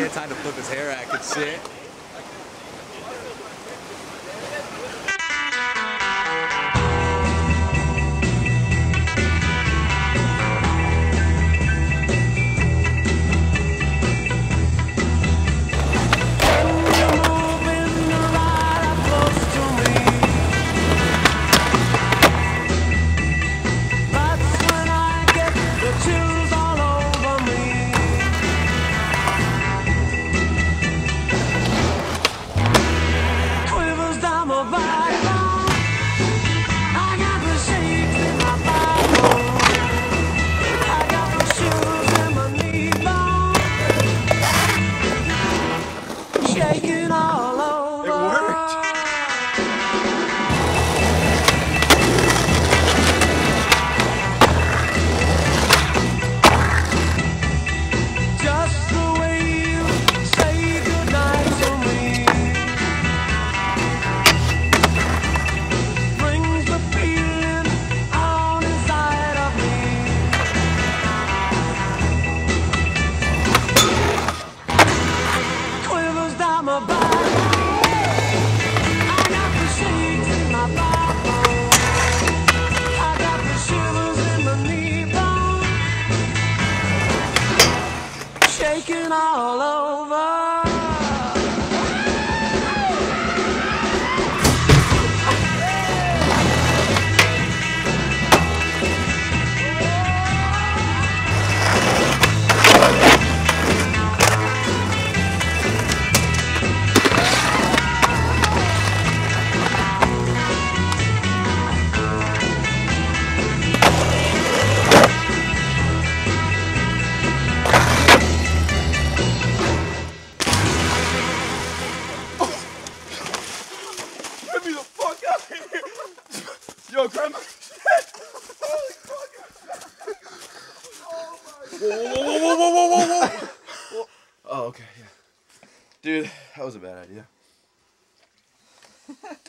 he had time to flip his hair back and shit. Shaking all over. go, Grandma. whoa, whoa, whoa, whoa, whoa, whoa, whoa. whoa. oh, okay, yeah. Dude, that was a bad idea.